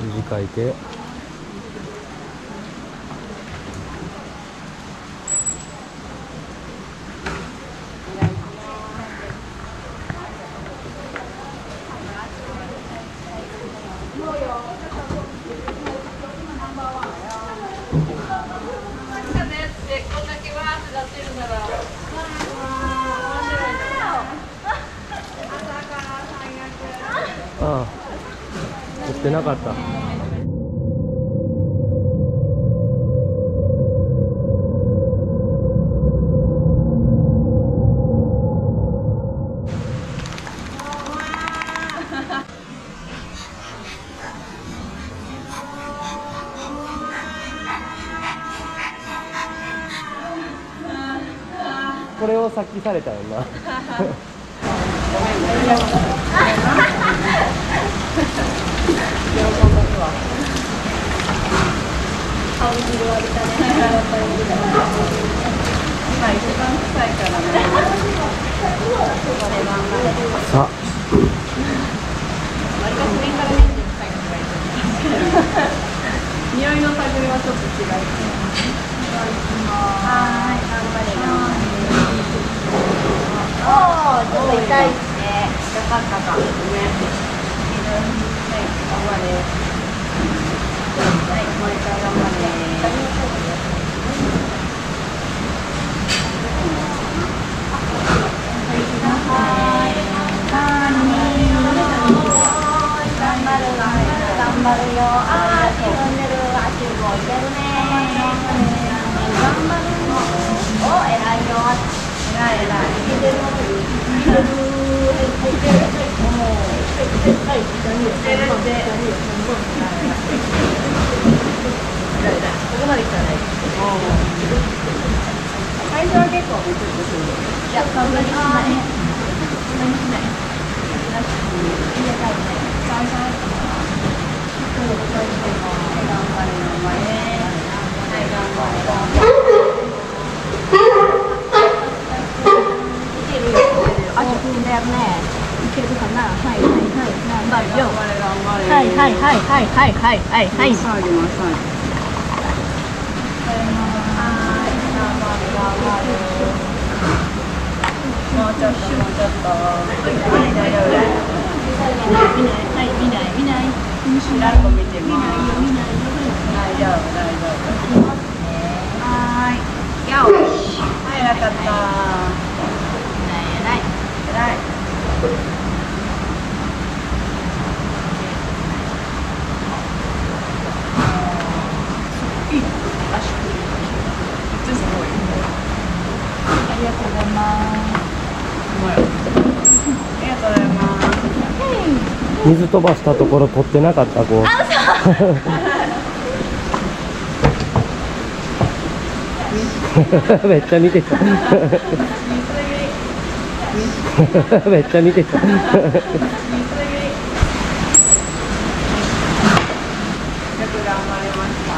短い手ってなかった。これをさっきされたよな。ごめんね一番いから。さあ。い。り。はい、頑張よ。す。かったか。張れはいもう一回頑張れ頑張るよ。あー沈んでる足動いてるね。頑張るよ。お偉いよ。偉い偉い。いけてるいけてるいけてるはいいけるってこまで来たね最初は結構いやそんなにしないそんなにしない入れたいね頑張る頑張れ頑張れ頑張れ頑張れいけるよあ、ちょっとだよねいけるかな？はい。張れ頑張れはいはいはいはいはいはいはい。はいはいよしはいなかったございます。ありがとうございます。水飛ばしたところ取ってなかったこう。めっちゃ見てた。めっちゃ見てた。よく頑張りました。